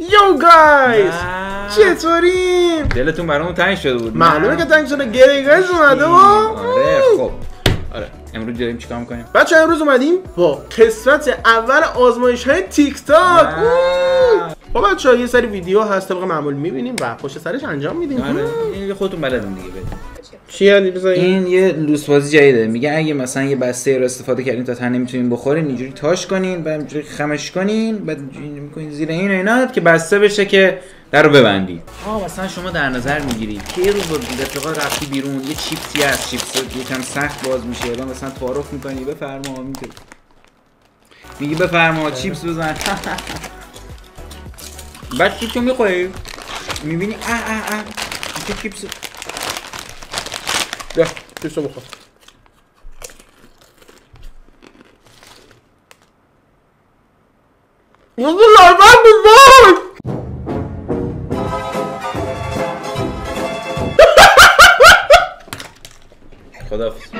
Yo guys چطوریم دلتون برامون تنگ شده بود. معلومه که تنگ شده. Gray Guys اومده و آره خب. آره امروز داریم چیکار می‌کنیم؟ بچه امروز اومدیم با قسمت اول آزمایش های تیک تاک خب بچه یه سری ویدیو هست طبق معمول می‌بینیم و پشت سرش انجام میدیم. آره خودتون بلدین دیگه چی رضا این یه لوس بازی جدیده. میگه اگه مثلا یه بسته رو استفاده کردین تا ته نمی‌تونین بخورین اینجوری تاش کنین بعد اینجوری خمش کنین بعد اینجوری می‌کنین زیر این و اینا که بسته بشه که در رو ببندی آه مثلا شما در نظر می‌گیری که یه روز با رفقا رفتی بیرون یه چیپسی هست چیپس یکم سخت باز میشه الان مثلا تعارف می‌کنی بفرما میگه میگی بفرما چیپس بزن. بعد چیپسو می‌خوری می‌بینی اه اه اه. چه چیپس. بیا چیزو بخور یه لایبر بود خدافظ.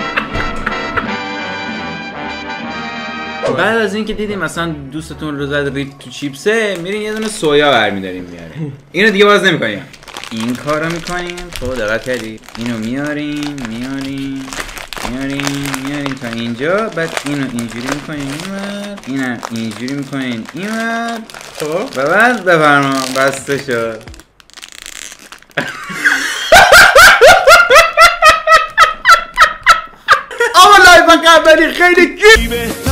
بعد از اینکه دیدیم مثلا دوستتون رو زد تو چیپسه میرین یه دونه سویا برمیداریم میاریم. اینو دیگه باز نمی‌کنیم. این کارو می‌کنیم. خب دقت کردی. اینو میاریم میاریم میاریم میاریم تا اینجا. بعد اینو اینجوری می‌کنیم. اینور. اینم اینجوری می‌کنیم. اینور. خب و بعد بفرما. بسته شد. آقا لایف قبلی خیلی گیف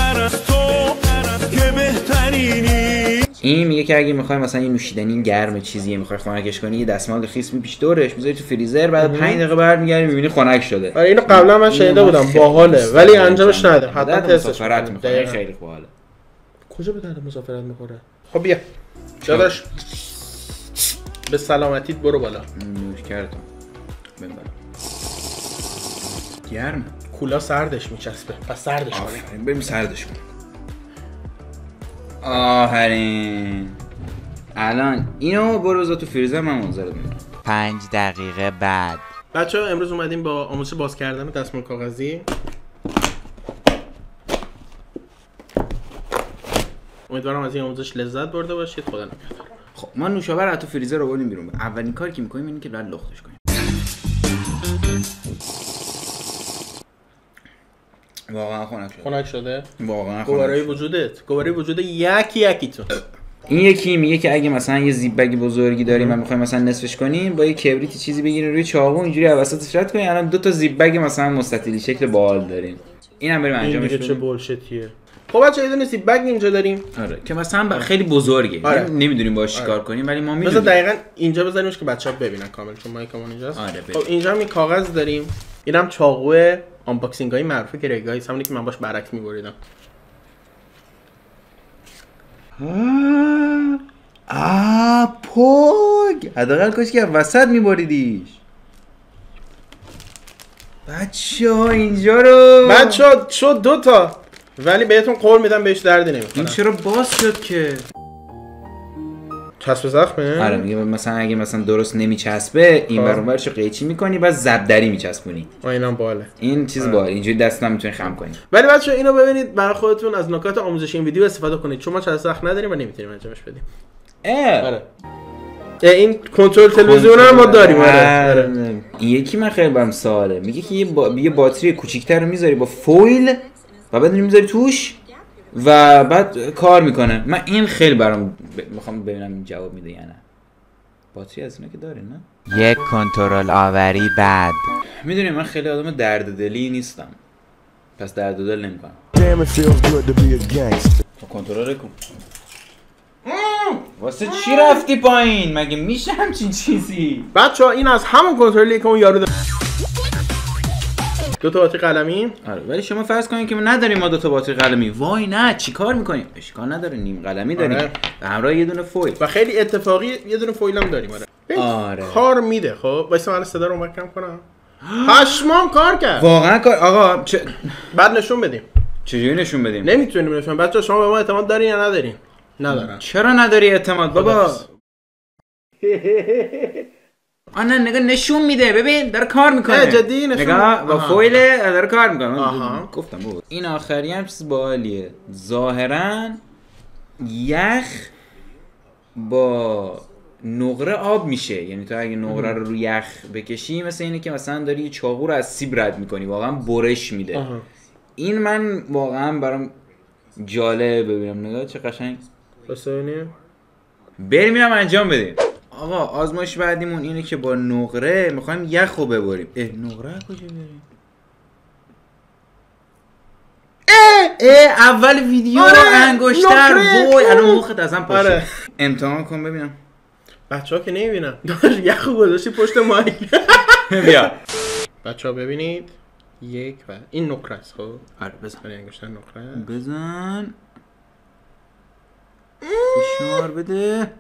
این میگه که اگه می‌خوای مثلا یه نوشیدنی گرم چیزی می‌خوای خنکش کنی یه دستمال خیس میپیش دورش می‌ذاری تو فریزر بعد 5 دقیقه برمیگردی می‌بینی خنک شده. آره اینو قبلا من شنیده بودم باحاله ولی. انجامش نداره حتما تستش دقیقاً. خیلی باحاله کجا به درد مسافرت می‌خوره؟ خب بیا. داداش به سلامتیت برو بالا. نوش کردم. ببرم گرم. کولا سردش میچسبه. پس سردش کنیم آفرین بریم سردش کنیم. آفرین. الان اینو بروزا تو فریزر من میمونم پنج دقیقه بعد. بچه ها امروز اومدیم با آموزش باز کردن دستمال کاغذی. امیدوارم از این آموزش لذت برده باشید. خدا نگهدار. خب ما نوشابه رو تو فریزر رو بردیم بیرون. اولین کاری که می‌کنیم اینه که باید لختش کنیم. واقعا خنک شد خنک شده؟ واقعا گوارای. وجودت. گوارای وجود یکی یکیتون این یکی میگه که اگه مثلا یه زیب بگ بزرگی داریم و می‌خوایم مثلا نصفش کنیم با یه کبریت چیزی بگیریم روی چاقو اینجوری وسطش رد کنیم الان دو تا زیب بگ مثلا مستطیلی شکل بال داریم. اینم بریم انجامش دیگه چه بدیم. bullshit یه. خب بچه یه دونه سیب big اینجا داریم. آره که مثلا ب- خیلی بزرگه. آره. نمی‌دونیم باش چیکار آره. کنیم ولی ما مثلا می‌دونیم. دقیقا اینجا بذاریمش که بچه ها ببینن کامل چون mic مون اینجاست. آره، خب ببین. اینجا هم یه کاغذ داریم. اینم چاقو unboxing های معروف Gray Guy همونی که من باش برک میبریدم. آه پوگ حداقل کاش که وسط میبریدیش. بچه ها اینجا رو. بچه ها شد دو تا. ولی بهتون قول میدم بهش دردی این نمی‌کنم چرا باز شد که؟ چسب زخمه؟ آره میگه مثلا اگه مثلا درست نمیچسبه این. ور اونورشو قیچی می‌کنی بعد زبدری میچسبونی. آه، اینم باله. این چیز با اینجوری دست نمی‌تونی خم کنی. ولی بچه اینو ببینید. برای خودتون از نکات آموزشی این ویدیو استفاده کنید. چون ما چسب زخم نداریم و نمی‌تونیم انجامش بدیم. اه. آره. اه، این کنترل تلویزیون هم ما داریم. آره. آره. این یکی من خیلی برم سواله. میگه که یه, با... یه باتری کوچیکتر رو می‌ذاری با فویل و بعد اینو می‌ذاری توش و بعد کار می‌کنه. من این خیلی برام ب... می‌خوام ببینم این جواب میده یا نه. باتری از اینا که داره نه؟ یک کنترل آوری بعد. می‌دونی من خیلی آدم درد دلی نیستم. پس درد دل نمی‌کنم کنترل کن واسه چی رفتی پایین؟ مگه میشه همچین چیزی؟ بچه ها این از همون کنترلی که اون یارو داره. دو تا باتری قلمی؟ آره ولی شما فرض کنید که ما نداریم ما دو تا باتری قلمی. وای نه چیکار می‌کنیم؟ اشکال نداره نیم قلمی داریم. آره. به همراه یه دونه فویل. و خیلی اتفاقی یه دونه فویل هم داریم آره. آره. کار میده خب؟ وایسا من صدا رو کم کنم. پشمام کار کرد. واقعا کار آقا چه بعد نشون بدیم. چجوری نشون بدیم؟ نمی‌تونیم نشون بچه شما به ما اعتماد دارین یا ندارین؟ ندارن چرا نداری اعتماد بابا؟ آنه نگاه نشون میده. ببین داره کار می‌کنه. نه، جدی نشون نگاه. با آها. فویل داره کار می‌کنه. آها. گفتم بابا. این آخری هم چیز باحالیه. ظاهرا یخ با نقره آب میشه. یعنی تو اگه نقره رو رو یخ بکشی مثل اینه که مثلا داری یه چاقو رو از سیب رد می‌کنی. واقعا برش میده. آها. این من واقعا برام جالب ببینم نگاه چه قشنگ. بریم اینم انجام بدیم. آقا آزمایش بعدیمون اینه که با نقره می‌خوایم یخ رو ببریم. اه نقره کجا بیاریم اه اول ویدیو آره، انگشتر نقره. وای الان مخت ازم پاشه. آره. امتحان کن ببینم. بچه ها که نمی‌بینن. داشت یخو گذاشتی پشت مایک. بیا. بچه ها ببینید. یک و این نقره است خب؟ آره بزن. برای انگشتر نقره. بزن. فشار بده.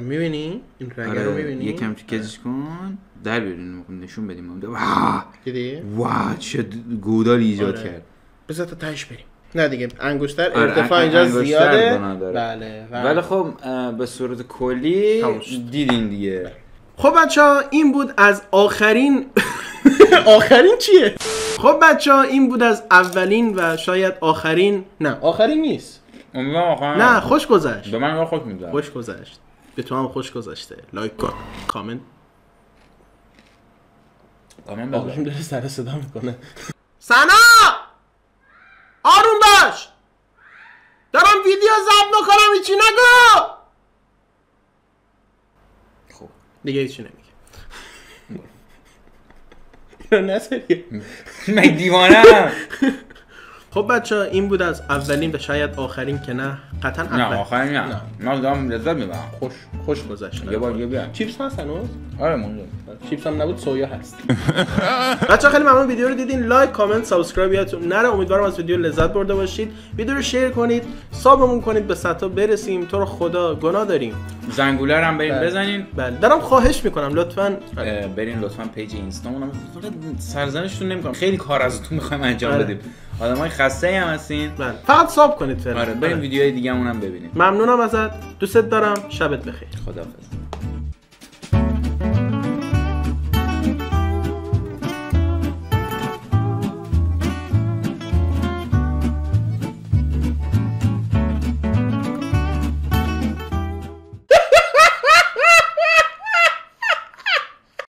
می‌بینی؟ این رنگ رو آره می‌بینی؟ یکم کجش کن. در بیارین نشون بدیم. واه دیدی؟ واه چه گودال ایجاد آره. کرد. بذار تا تهش بریم. نه دیگه انگشتر آره، ارتفاع اینجا زیاده. بله و- ولی خب به صورت کلی. دیدین دیگه. خب بچه ها این بود از آخرین آخرین چیه؟ خب بچه ها این بود از اولین و شاید آخرین نه آخرین نیست. امیدوارم آخر نه خوش گذشت. به من خوش میگذره. خوش گذشت. به تو هم خوش گذشته لایک کن کامنت کامنت بذار. داره سر صدا می‌کنه سنا آروم باش دارم ویدیو ضبط می‌کنم هیچی نگو خب دیگه هیچی نمیگه اینو نذاری. من دیوانه خب بچه این بود از اولین و شاید آخرین که نه. قطعا نه اول. آخر نه. من دارم لذت می‌برم. خوش خوش گذشت. یه بار دیگه بیا. چیپس هست هنوز؟ آره مونده. چیپس هم نبود سویا هست. بچه خیلی ممنون ویدیو رو دیدین. لایک کامنت subscribe یادتون نره. امیدوارم از ویدیو لذت برده باشید. ویدیو رو share کنید. sub مون کنید به صد برسیم. تو رو خدا گناه داریم. زنگوله رو هم بریم بله. بزنین. بله. دارم خواهش می‌کنم لطفا. برین لطفا پیج اینستامون. سرزنشتون نمی‌کنم. خیلی کار ازتون می‌خوایم انجام آره. بدیم. آدمای خسته هم هستین؟ بله. فقط sub کنید فعلا. آره بریم آره. ویدیوهای دیگه هم ببینیم. ممنونم ازت. دوست دارم. شبت بخیر. خداحافظ.